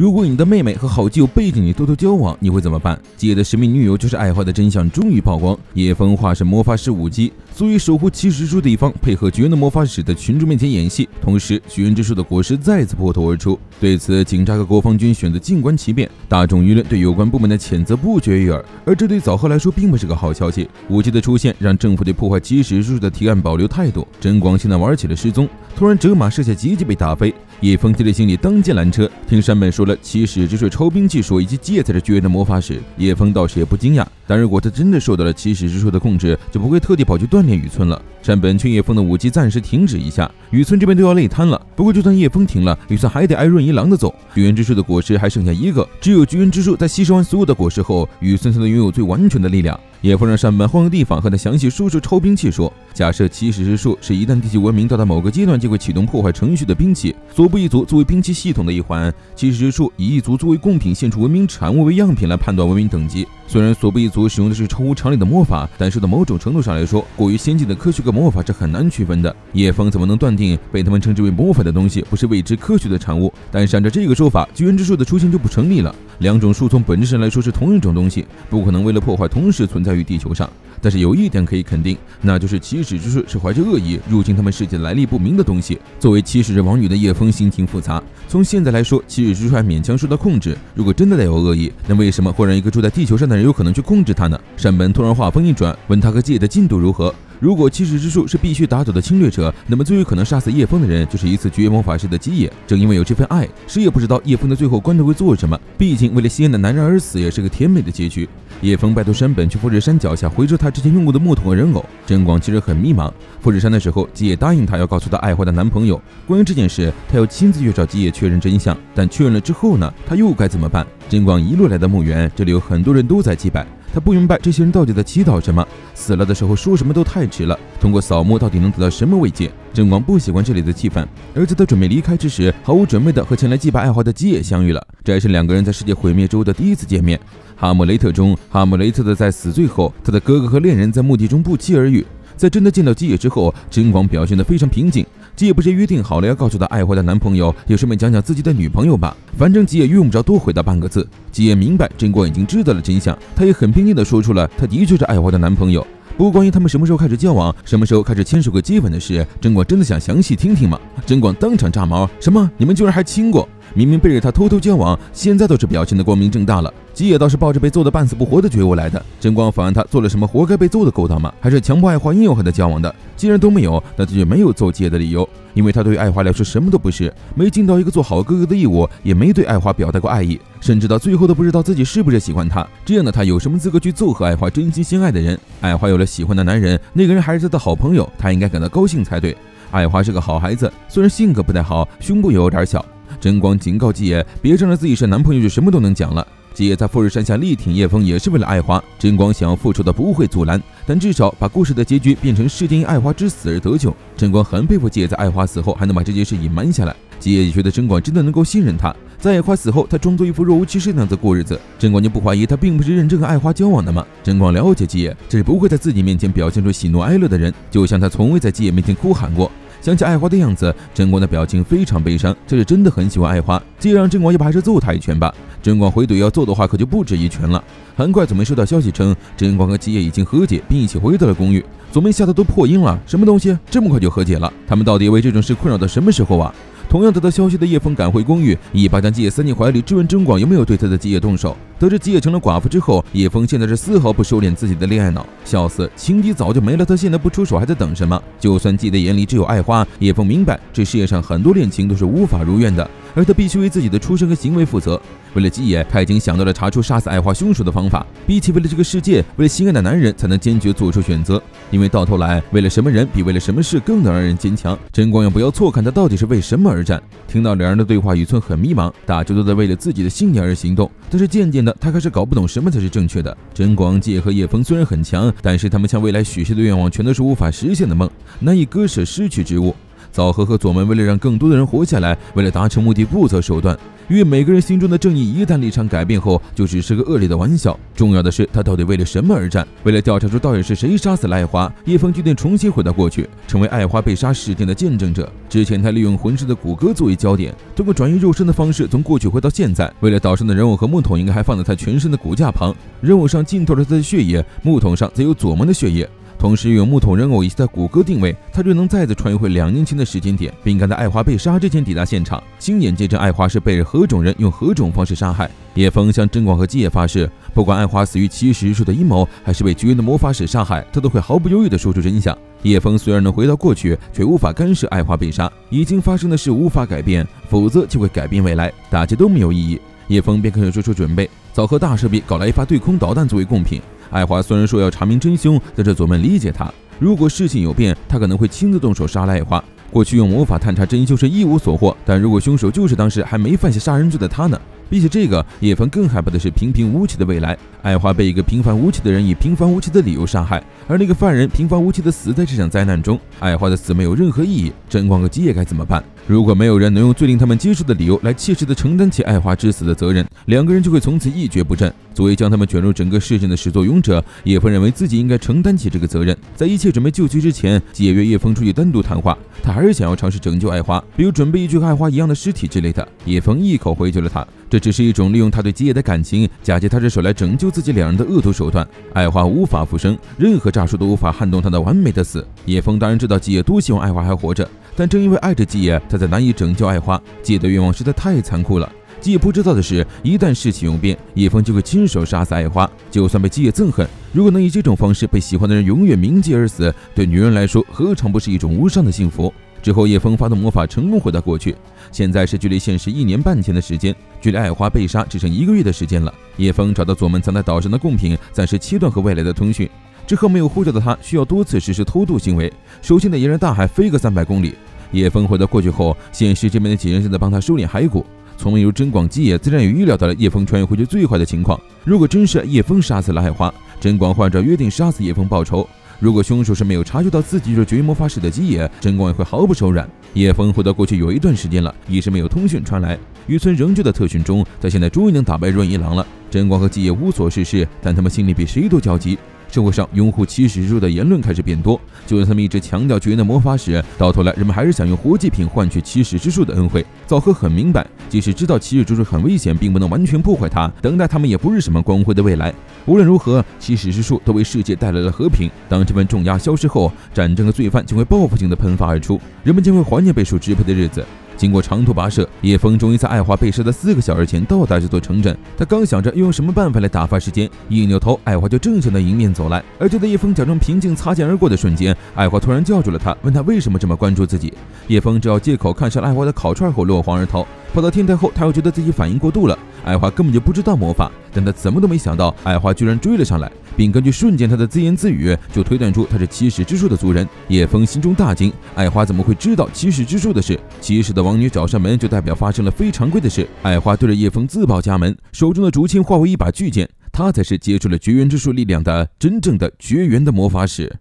如果你的妹妹和好基友背着你偷偷交往，你会怎么办？姐的神秘女友就是爱花的真相终于曝光。野风化身魔法师舞姬，所以守护七十树的一方配合绝缘的魔法使在群众面前演戏，同时绝缘之树的果实再次破土而出。对此，警察和国防军选择静观其变，大众舆论对有关部门的谴责不绝于耳。而这对早贺来说并不是个好消息。武器的出现让政府对破坏七十树的提案保留态度。真广现在玩起了失踪，突然折马射下急急被打飞。叶枫提着行李当街拦车，听山本说了起始之术超兵技术以及借在这绝缘的魔法使，叶枫倒是也不惊讶。但如果他真的受到了起始之术的控制，就不会特地跑去断炼雨村了。山本劝叶枫的武器暂时停止一下，雨村这边都要累瘫了。不过就算叶枫停了，雨村还得挨润一郎的揍。绝缘之树的果实还剩下一个，只有绝缘之树在吸收完所有的果实后，雨村才能拥有最完全的力量。叶枫让山本换个地方和他详细说说超兵器，说假设起始之术是一旦地球文明到达某个阶段就会启动破坏程序的兵器，索布一族作为兵器系统的一环，起始之术以一族作为贡品献出文明产物为样品来判断文明等级。虽然索布一族使用的是超乎常理的魔法，但是在某种程度上来说，过于先进的科学和魔法是很难区分的。叶枫怎么能断定被他们称之为魔法的东西不是未知科学的产物？但是按照这个说法，巨人之术的出现就不成立了。两种树从本质上来说是同一种东西，不可能为了破坏同时存在在于地球上。但是有一点可以肯定，那就是起始之术是怀着恶意入侵他们世界来历不明的东西。作为起始之王女的叶枫心情复杂。从现在来说，起始之术还勉强受到控制。如果真的带有恶意，那为什么会让一个住在地球上的人有可能去控制他呢？山本突然话锋一转，问他和自己的进度如何。如果起始之术是必须打倒的侵略者，那么最有可能杀死叶枫的人就是一次绝魔法师的基野。正因为有这份爱，谁也不知道叶枫的最后关头会做什么。毕竟为了心爱的男人而死也是个甜美的结局。叶枫拜托山本去富士山脚下回收他之前用过的木桶和人偶。真广其实很迷茫。富士山的时候，基野答应他要告诉他爱花的男朋友关于这件事，他要亲自去找基野确认真相。但确认了之后呢？他又该怎么办？真广一路来到墓园，这里有很多人都在祭拜。他不明白这些人到底在祈祷什么，死了的时候说什么都太迟了。通过扫墓到底能得到什么慰藉？郑广不喜欢这里的气氛，而在他准备离开之时，毫无准备的和前来祭拜爱花的基野相遇了。这也是两个人在世界毁灭之后的第一次见面。哈姆雷特中，哈姆雷特的在死罪后，他的哥哥和恋人在墓地中不期而遇。在真的见到基野之后，真广表现得非常平静。基野不是约定好了要告诉他爱花的男朋友，也顺便讲讲自己的女朋友吧？反正基野用不着多回答半个字。基野明白真广已经知道了真相，他也很平静地说出了他的确是爱花的男朋友。不过关于他们什么时候开始交往，什么时候开始牵手和接吻的事，真广真的想详细听听吗？真广当场炸毛，什么？你们居然还亲过？明明背着他偷偷交往，现在倒是表现得光明正大了。吉野倒是抱着被揍得半死不活的觉悟来的。真光反问他做了什么活该被揍的勾当吗？还是强迫爱花硬要和他交往的？既然都没有，那他就没有揍吉野的理由，因为他对于爱花来说什么都不是，没尽到一个做好哥哥的义务，也没对爱花表达过爱意，甚至到最后都不知道自己是不是喜欢他。这样的他有什么资格去揍和爱花真心相爱的人？爱花有了喜欢的男人，那个人还是他的好朋友，他应该感到高兴才对。爱花是个好孩子，虽然性格不太好，胸部也有点小。真光警告基野，别仗着自己是男朋友就什么都能讲了。基野在富士山下力挺叶枫，也是为了爱花。真光想要复仇的不会阻拦，但至少把故事的结局变成世间因爱花之死而得救。真光很佩服基野在爱花死后还能把这件事隐瞒下来。基野也觉得真光真的能够信任他，在爱花死后，他装作一副若无其事的样子过日子。真光就不怀疑他并不是认真和爱花交往的吗？真光了解基野，这是不会在自己面前表现出喜怒哀乐的人，就像他从未在基野面前哭喊过。想起爱花的样子，真光的表情非常悲伤。这是真的很喜欢爱花。既然真光，要不还是揍他一拳吧？真广回怼，要揍的话可就不止一拳了。很快，左门收到消息称，真广和基野已经和解，并一起回到了公寓。左门吓得都破音了，什么东西？这么快就和解了？他们到底为这种事困扰到什么时候啊？同样得到消息的叶枫赶回公寓，一把将基野塞进怀里，质问真广有没有对他的基野动手。得知基野成了寡妇之后，叶枫现在是丝毫不收敛自己的恋爱脑，笑死，情敌早就没了，他现在不出手还在等什么？就算基野眼里只有爱花，叶枫明白这世界上很多恋情都是无法如愿的，而他必须为自己的出身和行为负责。为了基野，他已经想到了查出杀死爱花凶手的方法。比起为了这个世界，为了心爱的男人，才能坚决做出选择。因为到头来，为了什么人比为了什么事更能让人坚强。真光也不要错看他到底是为什么而战。听到两人的对话，雨村很迷茫，大家都在为了自己的信念而行动。但是渐渐的，他开始搞不懂什么才是正确的。真光、介和叶枫虽然很强，但是他们向未来许下的愿望全都是无法实现的梦，难以割舍失去之物。枣核和左门为了让更多的人活下来，为了达成目的不择手段。因为每个人心中的正义一旦立场改变后，就只是个恶劣的玩笑。重要的是，他到底为了什么而战？为了调查出到底是谁杀死了爱华，叶枫决定重新回到过去，成为爱华被杀事件的见证者。之前他利用浑身的骨骼作为焦点，通过转移肉身的方式从过去回到现在。为了岛上的人偶和木桶应该还放在他全身的骨架旁，人偶上浸透了他的血液，木桶上则有左门的血液。同时，用木桶人偶以及在谷歌定位，他就能再次穿越回两年前的时间点，并赶在爱华被杀之前抵达现场，亲眼见证爱华是被何种人用何种方式杀害。叶枫向真广和基野发誓，不管爱华死于七十树的阴谋，还是被绝缘的魔法使杀害，他都会毫不犹豫地说出真相。叶枫虽然能回到过去，却无法干涉爱华被杀。已经发生的事无法改变，否则就会改变未来，大家都没有意义。叶枫便开始做出准备，早和大设备搞来一发对空导弹作为。贡品。爱华虽然说要查明真凶，但是佐门理解他。如果事情有变，他可能会亲自动手杀了爱华。过去用魔法探查真凶是一无所获，但如果凶手就是当时还没犯下杀人罪的他呢？比起这个，叶枫更害怕的是平平无奇的未来。爱华被一个平凡无奇的人以平凡无奇的理由杀害，而那个犯人平凡无奇的死在这场灾难中。爱华的死没有任何意义，真光和基业该怎么办？如果没有人能用最令他们接受的理由来切实的承担起爱华之死的责任，两个人就会从此一蹶不振。作为将他们卷入整个事件的始作俑者，叶枫认为自己应该承担起这个责任。在一切准备就绪之前，基业约叶枫出去单独谈话，他还是想要尝试拯救爱华，比如准备一具和爱华一样的尸体之类的。叶枫一口回绝了他。这只是一种利用他对基野的感情，假借他之手来拯救自己两人的恶毒手段。爱华无法复生，任何诈术都无法撼动他的完美的死。叶枫当然知道基野多希望爱华还活着，但正因为爱着基野，他才难以拯救爱华。基野的愿望实在太残酷了。基野不知道的是，一旦事情有变，叶枫就会亲手杀死爱花。就算被基野憎恨，如果能以这种方式被喜欢的人永远铭记而死，对女人来说何尝不是一种无上的幸福？之后，叶枫发动魔法，成功回到过去。现在是距离现实一年半前的时间，距离爱花被杀只剩一个月的时间了。叶枫找到左门藏在岛上的贡品，暂时切断和未来的通讯。之后没有护照的他，需要多次实施偷渡行为。首先得沿着大海飞个三百公里。叶枫回到过去后，现实这边的几人正在帮他收敛骸骨。聪明如真广基野自然也预料到了叶枫穿越回去最坏的情况。如果真是叶枫杀死了爱花，真广患者约定杀死叶枫报仇。如果凶手是没有察觉到自己是绝魔法使的基野，真光也会毫不手软。叶枫回到过去有一段时间了，一直没有通讯传来。渔村仍旧在特训中，他现在终于能打败润一郎了。真光和基野无所事事，但他们心里比谁都焦急。社会上拥护起始之术的言论开始变多，就算他们一直强调绝缘的魔法时，到头来人们还是想用活祭品换取起始之术的恩惠。枣核很明白，即使知道起始之术很危险，并不能完全破坏它，等待他们也不是什么光辉的未来。无论如何，起始之术都为世界带来了和平。当这份重压消失后，战争和罪犯就会报复性的喷发而出，人们将会怀念被树支配的日子。经过长途跋涉，叶枫终于在爱华被杀的四个小时前到达这座城镇。他刚想着用什么办法来打发时间，一扭头，爱华就正向他迎面走来。而就在叶枫假装平静擦肩而过的瞬间，爱华突然叫住了他，问他为什么这么关注自己。叶枫只好借口看上爱华的烤串后落荒而逃。跑到天台后，他又觉得自己反应过度了。爱华根本就不知道魔法，但他怎么都没想到，爱华居然追了上来。并根据瞬间他的自言自语，就推断出他是起始之术的族人。叶枫心中大惊，爱花怎么会知道起始之术的事？起始的王女找上门，就代表发生了非常规的事。爱花对着叶枫自报家门，手中的竹签化为一把巨剑，他才是接触了绝缘之术力量的真正的绝缘的魔法使。